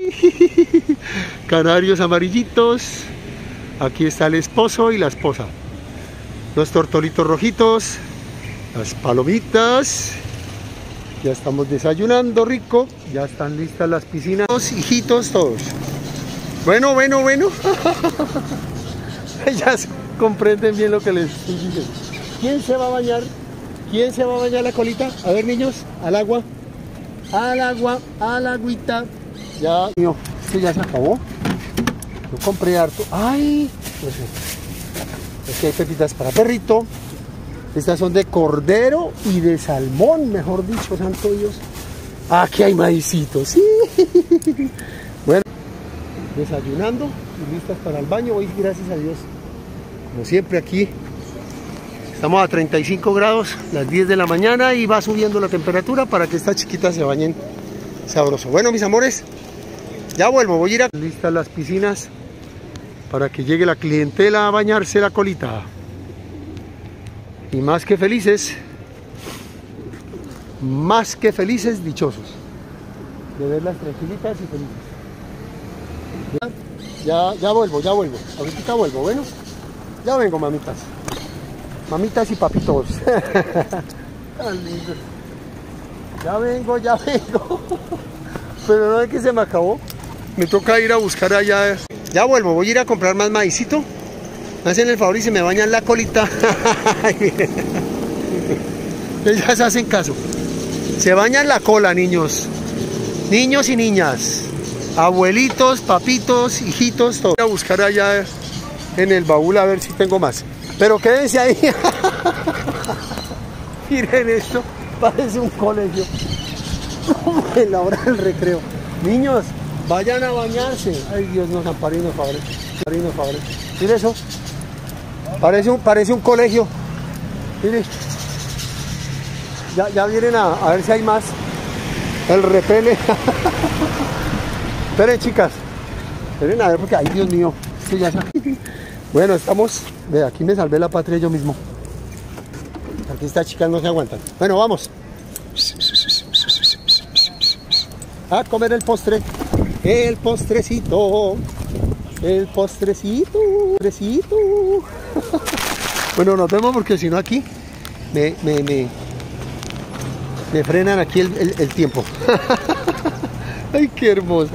Canarios amarillitos. Aquí está el esposo y la esposa. Los tortolitos rojitos. Las palomitas. Ya estamos desayunando rico. Ya están listas las piscinas. Los hijitos todos. Bueno, bueno, bueno. ya comprenden bien lo que les estoy. ¿Quién se va a bañar? ¿Quién se va a bañar la colita? A ver, niños, al agua. Al agua, al agüita. Ya, mío, este ya se acabó. Yo compré harto. ¡Ay! Pues, aquí hay pepitas para perrito. Estas son de cordero y de salmón, mejor dicho, santo Dios. Aquí hay maicitos, sí. Bueno, desayunando y listas para el baño. Hoy, gracias a Dios, como siempre aquí, estamos a 35 grados, las 10 de la mañana y va subiendo la temperatura para que estas chiquitas se bañen sabroso. Bueno, mis amores, ya vuelvo, voy a ir a listas las piscinas para que llegue la clientela a bañarse la colita. Y más que felices, más que felices, dichosos. De verlas tranquilitas y felices. Ya, ya vuelvo, ya vuelvo. Ahorita vuelvo, bueno. Ya vengo, mamitas. Mamitas y papitos. ya vengo, ya vengo. Pero no es que se me acabó. Me toca ir a buscar allá. Ya vuelvo, voy a ir a comprar más maicito. Me hacen el favor y se me bañan la colita. Ellas hacen caso. Se bañan la cola, niños. Niños y niñas. Abuelitos, papitos, hijitos, todo. Voy a buscar allá en el baúl a ver si tengo más. Pero quédense ahí. Miren esto. Parece un colegio. en la hora del recreo. Niños, vayan a bañarse. Ay, Dios nos ampare y nos favorece. Miren eso. Parece un, parece un colegio. Miren. Ya, ya vienen a, a ver si hay más. El repele. Esperen, chicas. Esperen a ver porque, ay, Dios mío. Esto ya Bueno, estamos. Ve, aquí me salvé la patria yo mismo. Aquí estas chicas no se aguantan. Bueno, vamos. A comer el postre. El postrecito. El postrecito. Postrecito. bueno, nos vemos porque si no aquí me, me, me, me frenan aquí el, el, el tiempo. Ay, qué hermoso.